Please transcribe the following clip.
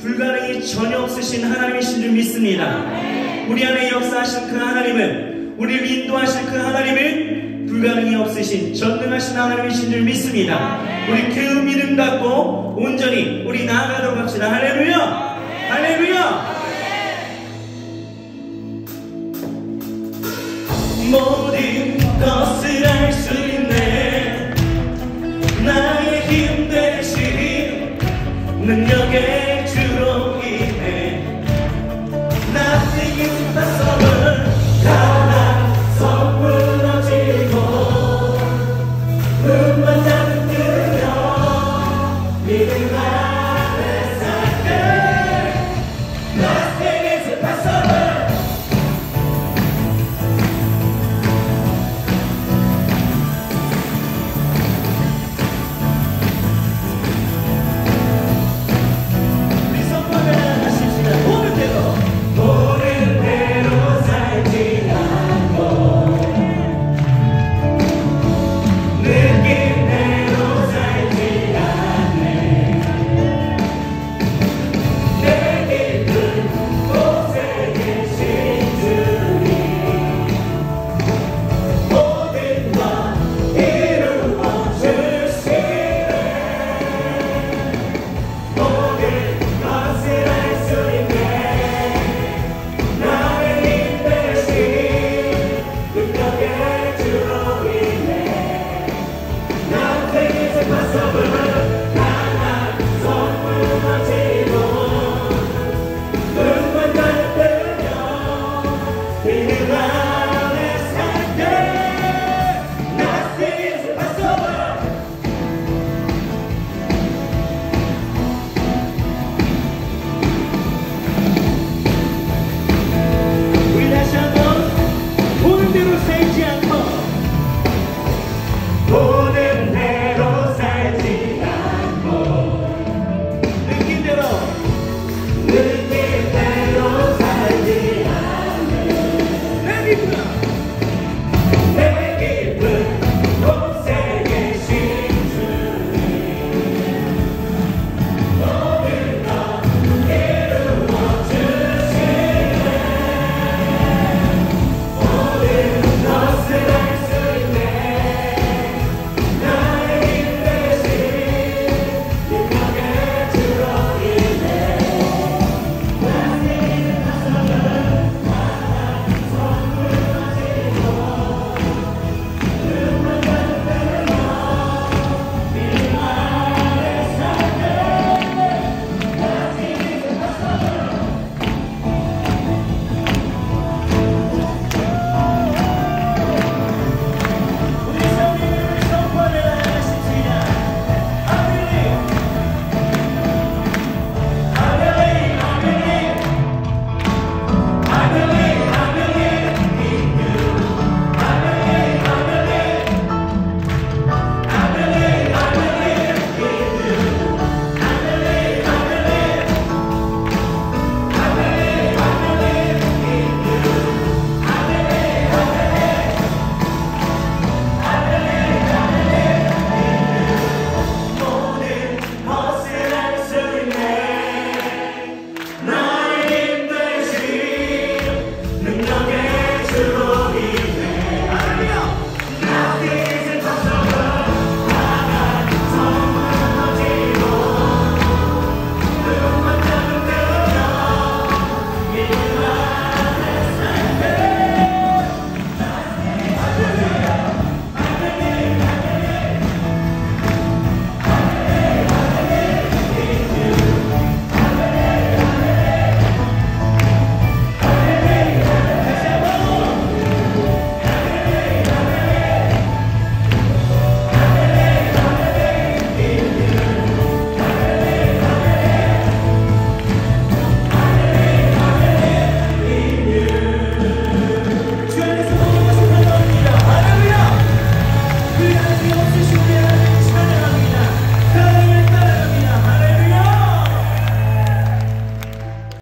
불가능이 전혀 없으신 하나님이신 줄 믿습니다. 우리 안에 역사하신 그 하나님은 우리를 인도하실 그 하나님은 불가능이 없으신 전능하신 하나님이신 줄 믿습니다. 우리 그 믿음 갖고 온전히 우리 나아가도록 합시다. 할렐루야! 할렐루야! 모든 것을 알 수 있네 나의 힘 능력에